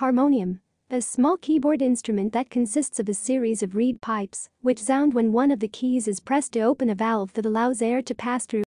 harmonium, a small keyboard instrument that consists of a series of reed pipes which sound when one of the keys is pressed to open a valve that allows air to pass through.